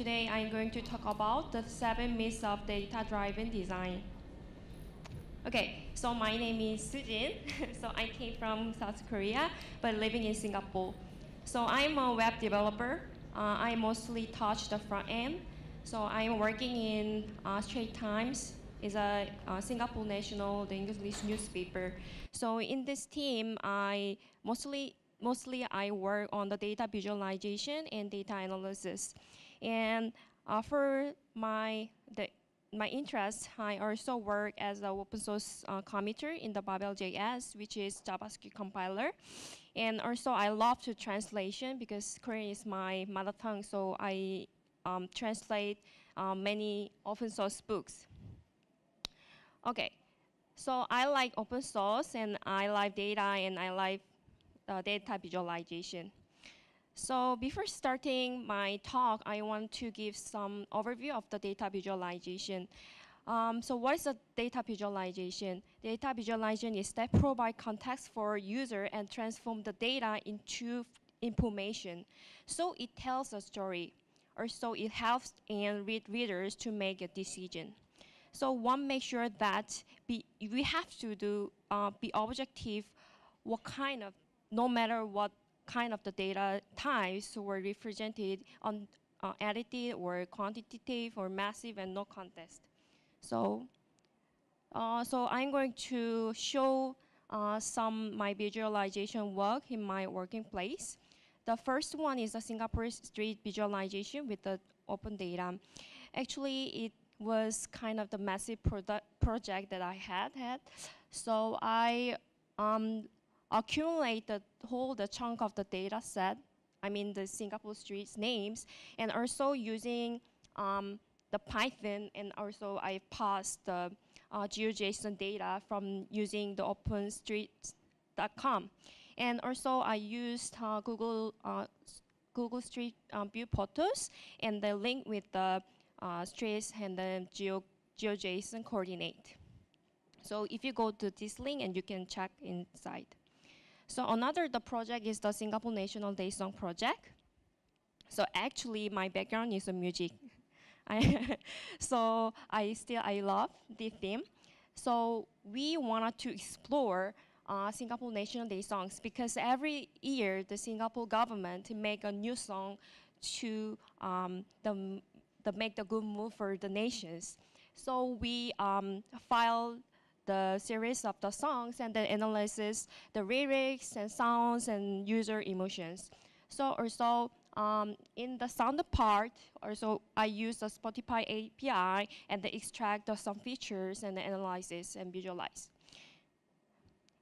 today I'm going to talk about the seven myths of data-driven design. Okay, so my name is Sujin. so I came from South Korea, but living in Singapore. So I'm a web developer. Uh, I mostly touch the front end. So I'm working in uh, Straits Times. It's a uh, Singapore national the English newspaper. So in this team, I mostly mostly I work on the data visualization and data analysis. And uh, for my the, my interest, I also work as an open source uh, committer in the Babel.js, which is JavaScript compiler. And also I love to translation because Korean is my mother tongue, so I um, translate uh, many open source books. Okay, so I like open source and I like data and I like uh, data visualization. So before starting my talk, I want to give some overview of the data visualization. Um, so what is a data visualization? Data visualization is that provide context for user and transform the data into information. So it tells a story, or so it helps and read readers to make a decision. So one make sure that be, we have to do uh, be objective what kind of no matter what kind of the data types were represented on uh, additive or quantitative or massive and no contest. So, uh, so I'm going to show uh, some my visualization work in my working place. The first one is the Singapore street visualization with the open data. Actually, it was kind of the massive project that I had had. So I um, accumulate the whole the chunk of the data set, I mean the Singapore streets names, and also using um, the Python, and also I passed the uh, GeoJSON data from using the OpenStreets.com. And also I used uh, Google uh, Google Street um, View photos and the link with the uh, streets and the Geo GeoJSON coordinate. So if you go to this link and you can check inside. So another the project is the Singapore National Day Song Project. So actually my background is music. I so I still I love the theme. So we wanted to explore uh, Singapore National Day songs because every year the Singapore government make a new song to um, the, the make the good move for the nations. So we um, filed the series of the songs and then analyzes the lyrics and sounds and user emotions. So also um, in the sound part, also I use the Spotify API and the extract of some features and the analysis and visualize.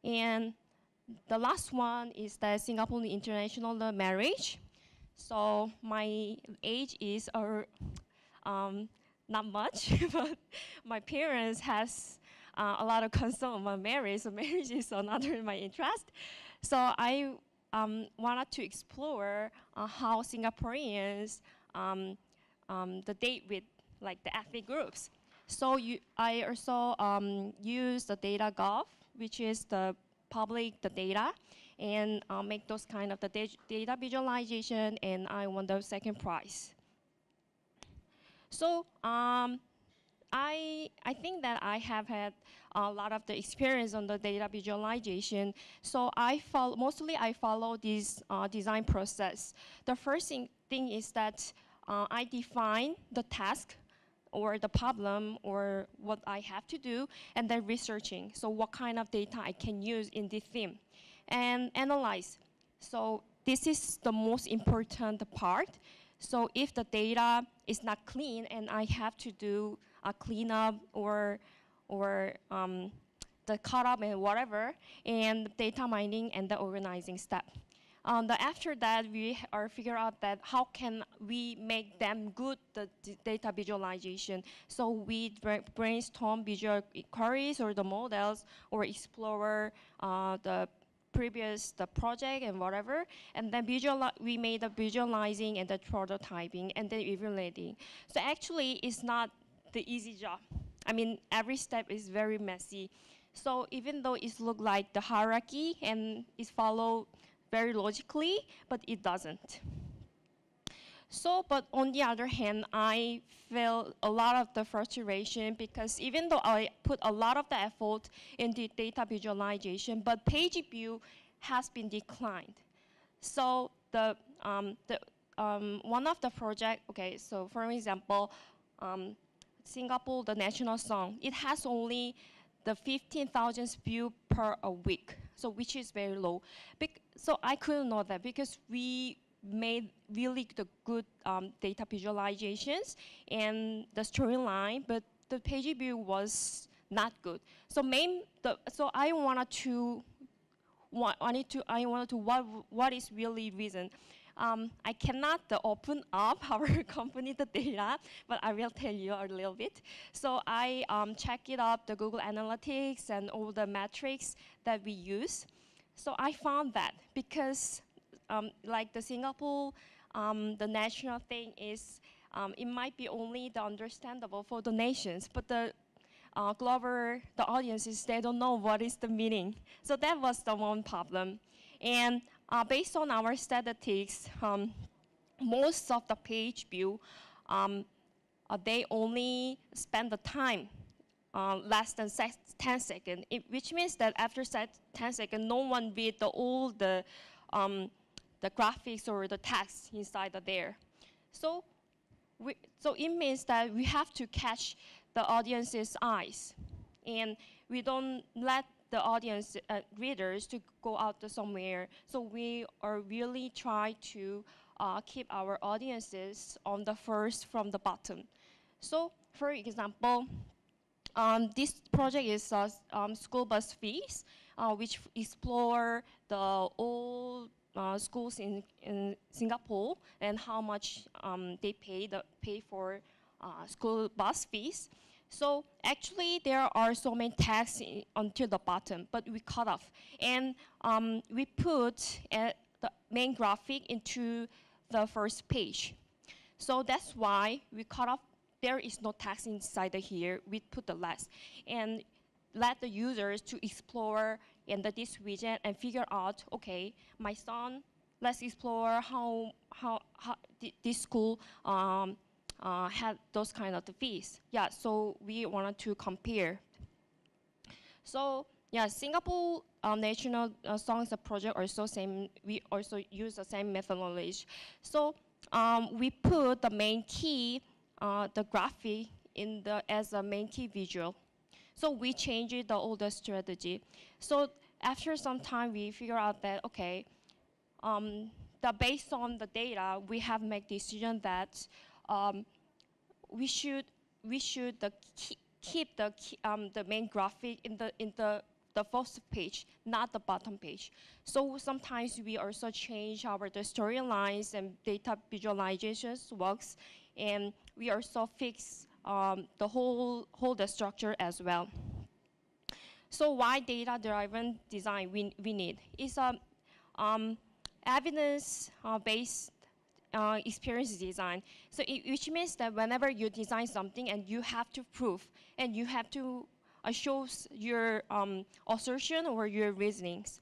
And the last one is the Singapore International Marriage. So my age is uh, um, not much, but my parents has uh, a lot of concern about marriage. So marriage is another in my interest. So I um, wanted to explore uh, how Singaporeans um, um, the date with like the ethnic groups. So you, I also um, use the data gov, which is the public the data, and uh, make those kind of the data visualization, and I won the second prize. So um, I, I think that I have had a lot of the experience on the data visualization. So I follow, mostly I follow this uh, design process. The first thing, thing is that uh, I define the task or the problem or what I have to do, and then researching. So what kind of data I can use in this theme, and analyze. So this is the most important part. So if the data is not clean and I have to do a cleanup or, or um, the cut up and whatever, and data mining and the organizing step. Um, the, after that, we are figure out that how can we make them good the data visualization. So we brainstorm visual queries or the models or explore uh, the previous the project and whatever, and then visual we made the visualizing and the prototyping and then evaluating. So actually, it's not the easy job. I mean, every step is very messy. So even though it looks like the hierarchy and is followed very logically, but it doesn't. So, but on the other hand, I feel a lot of the frustration because even though I put a lot of the effort in the data visualization, but page view has been declined. So the, um, the um, one of the project, okay, so for example, um, Singapore, the national song, it has only the 15,000 view per a week, so which is very low. Bec so I couldn't know that because we made really the good um, data visualizations and the storyline, but the page view was not good. So main, the, so I wanted to, wanted to, I wanted to what what is really reason. Um, I cannot open up our company the data, but I will tell you a little bit. So I um, check it up the Google Analytics and all the metrics that we use. So I found that because um, like the Singapore, um, the national thing is, um, it might be only the understandable for the nations, but the uh, global, the audiences, they don't know what is the meaning. So that was the one problem. And uh, based on our statistics, um, most of the page view, um, uh, they only spend the time uh, less than 10 seconds, it, which means that after 10 seconds, no one read the, all the um, the graphics or the text inside there. So, we, so it means that we have to catch the audience's eyes. And we don't let the audience uh, readers to go out to somewhere. So we are really try to uh, keep our audiences on the first from the bottom. So for example, um, this project is uh, um, school bus fees, uh, which explore the all uh, schools in, in Singapore and how much um, they pay, the, pay for uh, school bus fees. So actually, there are so many tags until the bottom, but we cut off. And um, we put uh, the main graphic into the first page. So that's why we cut off, there is no text inside here, we put the last. And let the users to explore in the, this region and figure out, okay, my son, let's explore how, how, how this school um, uh, had those kind of fees. Yeah, so we wanted to compare. So yeah, Singapore um, National uh, Songs Project also same, we also use the same methodology. So um, we put the main key, uh, the graphic in the, as a main key visual. So we changed the older strategy. So after some time, we figure out that, okay, um, that based on the data, we have made decision that um, we should we should the keep the um, the main graphic in the in the the first page, not the bottom page. So sometimes we also change our the storylines and data visualizations works, and we also fix um, the whole, whole the structure as well. So why data-driven design we, we need? It's a um, evidence-based uh, experience design. So it, which means that whenever you design something and you have to prove and you have to uh, show your um, assertion or your reasonings.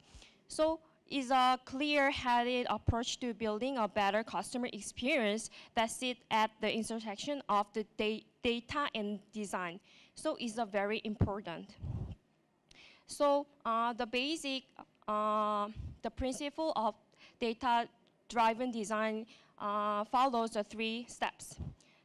So is a clear-headed approach to building a better customer experience that sits at the intersection of the da data and design. So it's a very important. So uh, the basic, uh, the principle of data-driven design uh, follows the three steps.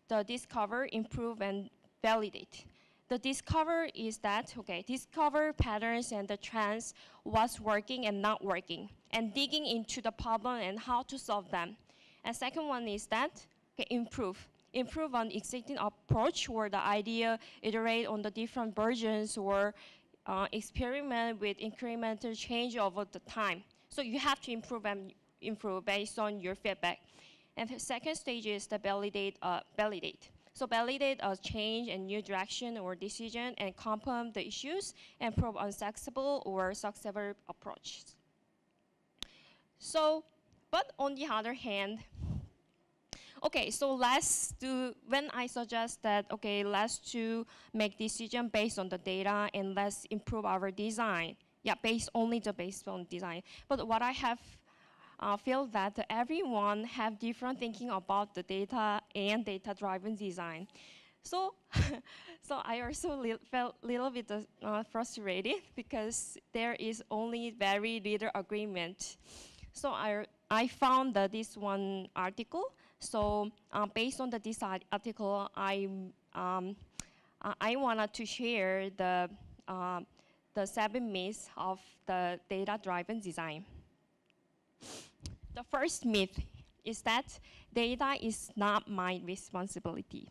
The discover, improve, and validate. The discover is that, okay, discover patterns and the trends, what's working and not working, and digging into the problem and how to solve them. And second one is that, okay, improve. Improve on existing approach or the idea, iterate on the different versions or uh, experiment with incremental change over the time. So you have to improve and improve based on your feedback. And the second stage is the validate, uh, validate. So validate a change and new direction or decision and confirm the issues and prove unsuccessful or successful approaches. So, but on the other hand, okay, so let's do, when I suggest that, okay, let's to make decision based on the data and let's improve our design. Yeah, based only the based on design. But what I have uh, feel that everyone have different thinking about the data and data-driven design. So, so I also li felt a little bit uh, frustrated because there is only very little agreement. So I, I found that this one article. So uh, based on the, this article, I, um, I wanted to share the, uh, the seven myths of the data-driven design. The first myth is that data is not my responsibility.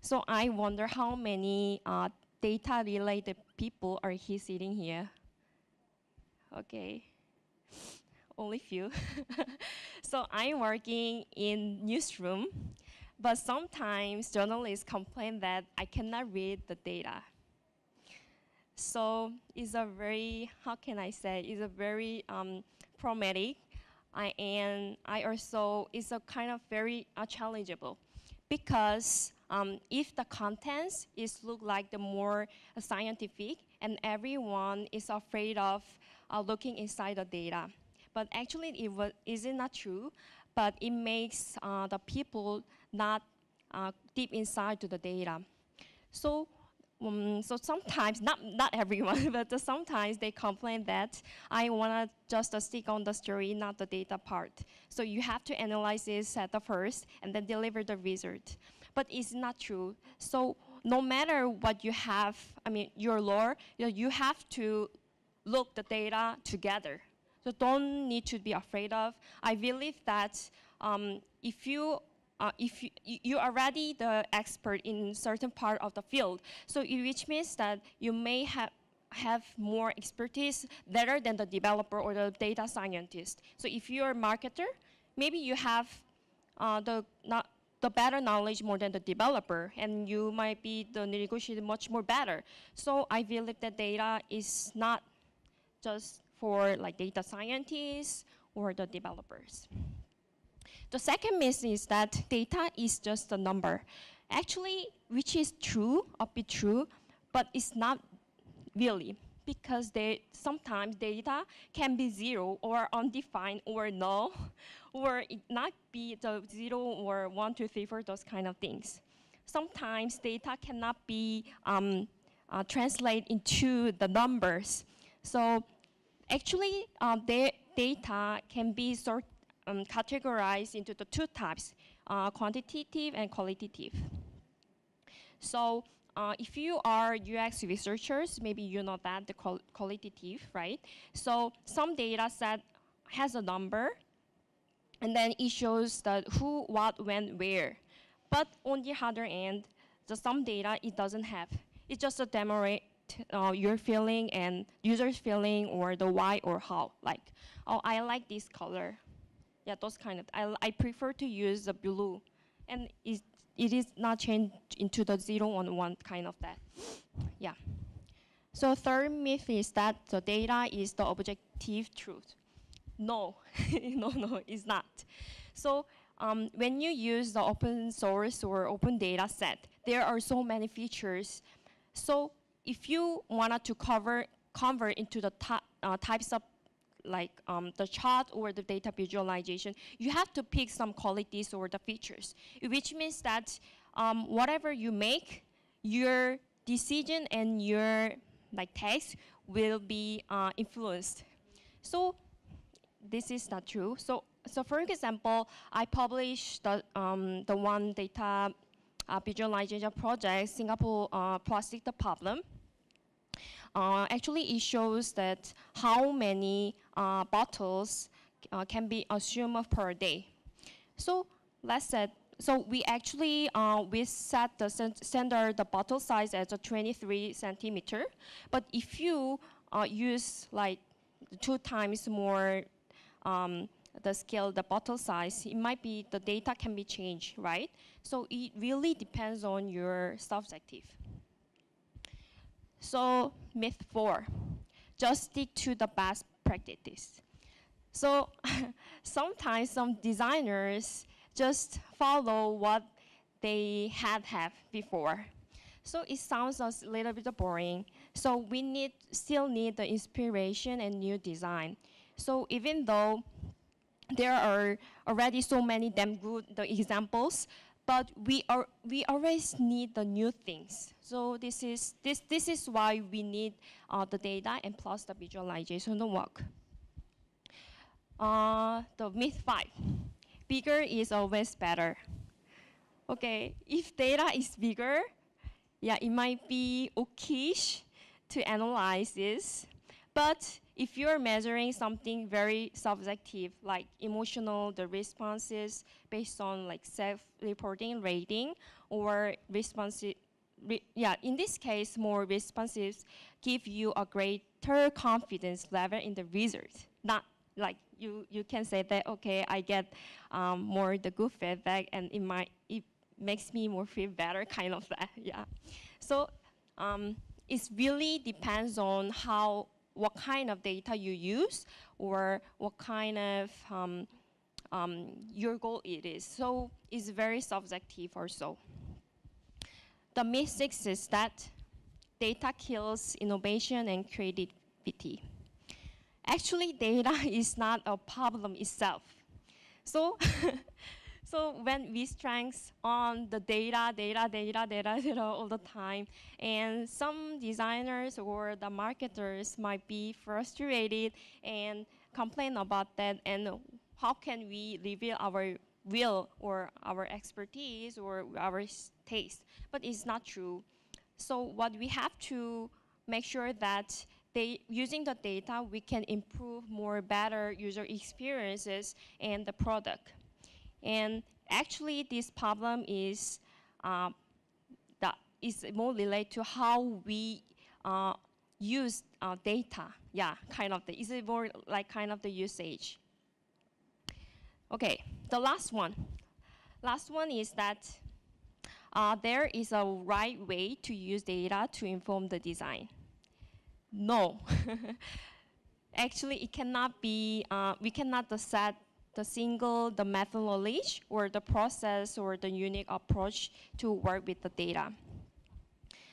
So I wonder how many uh, data-related people are here sitting here. Okay, only few. so I'm working in newsroom, but sometimes journalists complain that I cannot read the data. So it's a very, how can I say, it's a very um, problematic I, and I also, it's a kind of very uh, challengeable because um, if the contents is look like the more scientific and everyone is afraid of uh, looking inside the data. But actually it was, is it not true, but it makes uh, the people not uh, deep inside to the data. So um, so sometimes, not, not everyone, but sometimes they complain that I want to just uh, stick on the story, not the data part. So you have to analyze this at the first and then deliver the result but it's not true. So no matter what you have, I mean, your lore, you, know, you have to look the data together. So don't need to be afraid of. I believe that um, if you uh, if you, you are already the expert in certain part of the field, so it, which means that you may have have more expertise better than the developer or the data scientist. So if you're a marketer, maybe you have uh, the not the better knowledge more than the developer, and you might be the negotiator much more better. So I believe that data is not just for like data scientists or the developers. The second myth is that data is just a number. Actually, which is true, a bit true, but it's not really because they, sometimes data can be zero or undefined or null, or it not be the zero or one, two, three, four, those kind of things. Sometimes data cannot be um, uh, translated into the numbers. So actually, uh, the data can be sort um, categorized into the two types, uh, quantitative and qualitative. So uh, if you are UX researchers, maybe you know that the qual qualitative, right? So some data set has a number, and then it shows that who, what, when, where. But on the other end, the some data it doesn't have. It just a demo uh, your feeling and user's feeling or the why or how. Like, oh, I like this color. Yeah, those kind of. I, I prefer to use the blue, and it it is not changed into the zero on one kind of that. Yeah. So third myth is that the data is the objective truth. No, no, no, it's not. So um, when you use the open source or open data set, there are so many features. So if you wanted to cover convert into the uh, types of like um, the chart or the data visualization, you have to pick some qualities or the features, which means that um, whatever you make, your decision and your like text will be uh, influenced. So this is not true. So, so for example, I published the, um, the one data uh, visualization project, Singapore uh, plastic the problem. Uh, actually, it shows that how many uh, bottles uh, can be assumed per day. So let's say, so we actually uh, we set the standard the bottle size as a 23 centimeter, but if you uh, use like two times more um, the scale, the bottle size, it might be the data can be changed, right? So it really depends on your subjective. So myth four, just stick to the best practice. So sometimes some designers just follow what they had have before. So it sounds a little bit boring. So we need still need the inspiration and new design. So even though there are already so many damn good the examples, but we are we always need the new things. So this is this this is why we need uh, the data and plus the visualization work. Uh, the myth five, bigger is always better. Okay, if data is bigger, yeah, it might be okay to analyze this, but if you're measuring something very subjective, like emotional, the responses based on like self-reporting rating or responsive, re yeah, in this case, more responses give you a greater confidence level in the result. Not like you, you can say that, okay, I get um, more the good feedback and it might, it makes me more feel better, kind of that, yeah. So um, it really depends on how what kind of data you use or what kind of um, um, your goal it is. So it's very subjective also. The myth is that data kills innovation and creativity. Actually, data is not a problem itself. So So when we strength on the data, data, data, data, data all the time, and some designers or the marketers might be frustrated and complain about that, and how can we reveal our will or our expertise or our taste? But it's not true. So what we have to make sure that they, using the data, we can improve more better user experiences and the product. And actually, this problem is uh, that is more related to how we uh, use uh, data. Yeah, kind of. The, is it more like kind of the usage? Okay, the last one. Last one is that uh, there is a right way to use data to inform the design. No. Actually, it cannot be, uh, we cannot set the single, the methodology, or the process, or the unique approach to work with the data.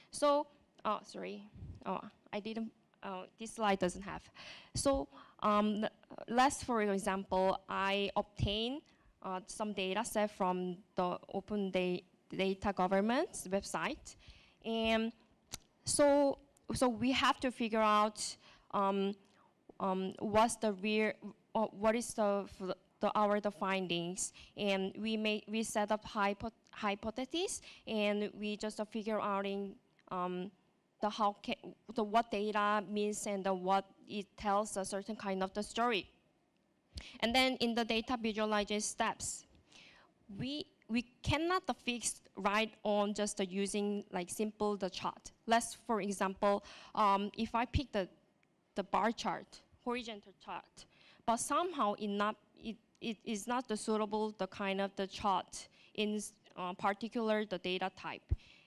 So, oh, sorry. Oh, I didn't, oh, this slide doesn't have. So, um, let's, for example, I obtain uh, some data set from the Open Data Government's website. And so, so we have to figure out um, um, what's the real, what is the the, our the findings, and we make we set up hypo hypotheses, and we just uh, figure out in um, the how can, the what data means and the what it tells a certain kind of the story. And then in the data visualization steps, we we cannot fix right on just uh, using like simple the chart. Let's, for example, um, if I pick the the bar chart, horizontal chart, but somehow it not it is not the suitable the kind of the chart in uh, particular the data type.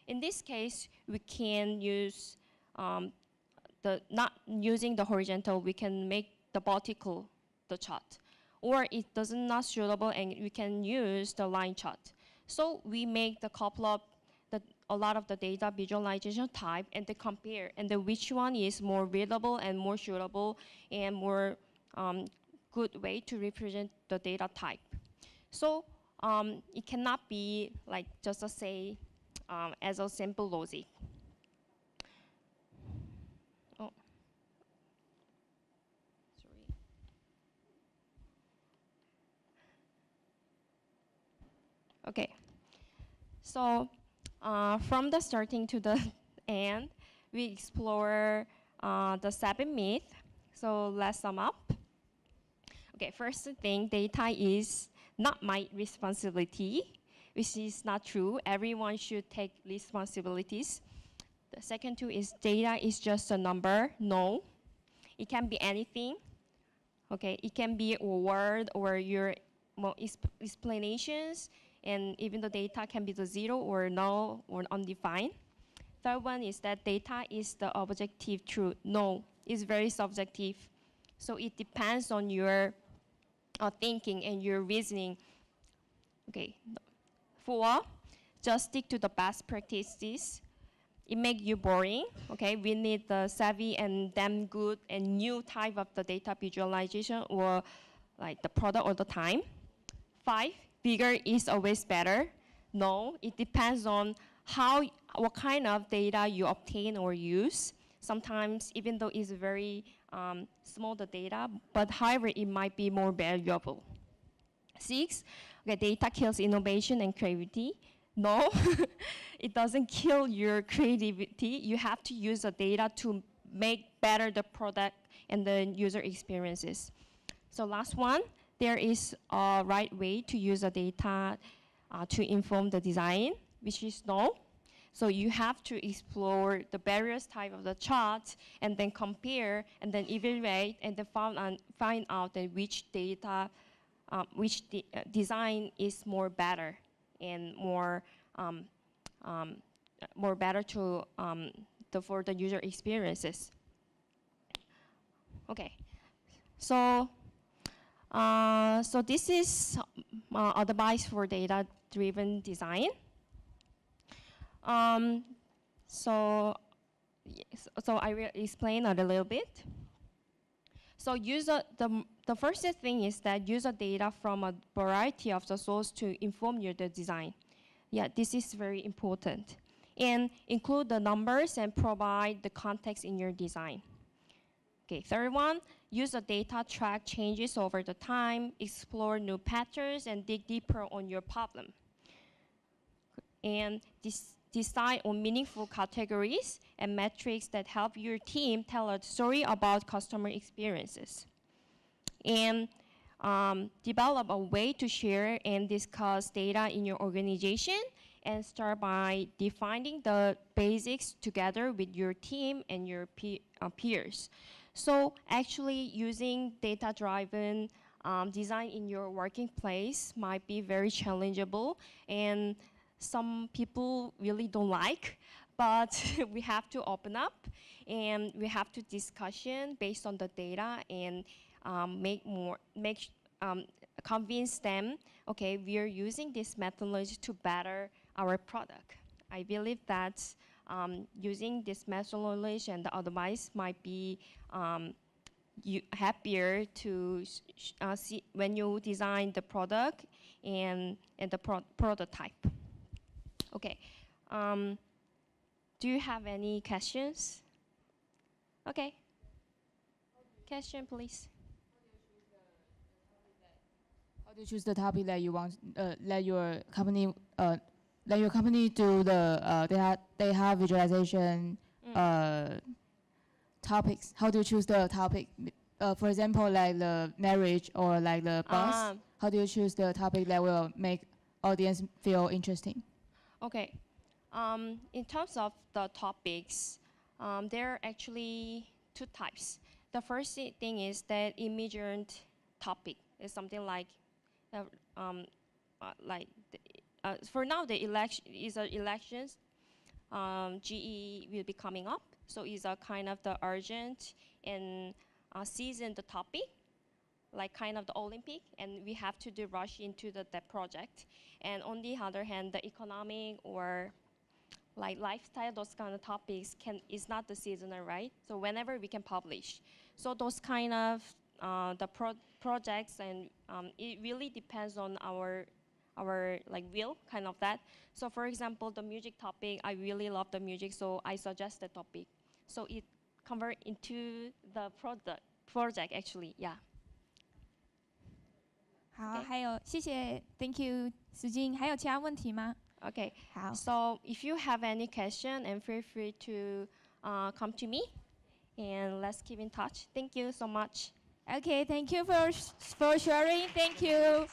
In this case, we can use um, the not using the horizontal, we can make the vertical the chart. Or it doesn't not suitable and we can use the line chart. So we make the couple of the, a lot of the data visualization type and they compare and the which one is more readable and more suitable and more um, good way to represent the data type. So um, it cannot be like just a say um, as a simple logic. Oh. Okay, so uh, from the starting to the end, we explore uh, the seven myths. So let's sum up. Okay, first thing, data is not my responsibility, which is not true. Everyone should take responsibilities. The second two is data is just a number. No, it can be anything. Okay, it can be a word or your explanations, and even the data can be the zero or null or undefined. Third one is that data is the objective truth. No, it's very subjective. So it depends on your uh, thinking and your reasoning. Okay. Four, just stick to the best practices. It make you boring. Okay, we need the savvy and damn good and new type of the data visualization or like the product all the time. Five, bigger is always better. No, it depends on how, what kind of data you obtain or use. Sometimes, even though it's very um, small the data, but however, it might be more valuable. Six, okay, data kills innovation and creativity. No, it doesn't kill your creativity. You have to use the data to make better the product and the user experiences. So last one, there is a right way to use the data uh, to inform the design, which is no. So you have to explore the various type of the charts and then compare and then evaluate and then find, out, find out that which data, um, which de uh, design is more better and more um, um, more better to um, the, for the user experiences. Okay, so uh, so this is uh, advice for data-driven design. Um, so, so I will explain a little bit. So use the, the first thing is that use the data from a variety of the source to inform your design. Yeah, this is very important. And include the numbers and provide the context in your design. Okay, third one, use the data track changes over the time, explore new patterns, and dig deeper on your problem. And decide on meaningful categories and metrics that help your team tell a story about customer experiences. And um, develop a way to share and discuss data in your organization and start by defining the basics together with your team and your pe uh, peers. So actually using data-driven um, design in your working place might be very challengeable and some people really don't like, but we have to open up and we have to discussion based on the data and um, make more, make, um, convince them, okay, we are using this methodology to better our product. I believe that um, using this methodology and the advice might be um, you happier to uh, see when you design the product and, and the pro prototype. Okay. Um, do you have any questions? Okay. Question, please. How do you choose the topic that you want, uh, let your company uh, let your company do the uh, data, data visualization mm. uh, topics. How do you choose the topic? Uh, for example, like the marriage or like the bus. Um, how do you choose the topic that will make audience feel interesting? Okay. Um, in terms of the topics, um, there are actually two types. The first thing is that immediate topic is something like, uh, um, uh, like uh, for now, the election is uh, elections. Um, GE will be coming up, so it's a kind of the urgent and uh, seasoned topic, like kind of the Olympic, and we have to do rush into the, project. And on the other hand, the economic or like lifestyle, those kind of topics can is not the seasonal, right? So whenever we can publish. So those kind of uh, the pro projects and um, it really depends on our our like will, kind of that. So for example, the music topic, I really love the music, so I suggest the topic. So it convert into the product project actually, yeah. 好，还有谢谢，Thank you，石金，还有其他问题吗？Okay. 好。So if you have any question, and feel free to uh, come to me, and let's keep in touch. Thank you so much. Okay, thank you for for sharing. Thank you.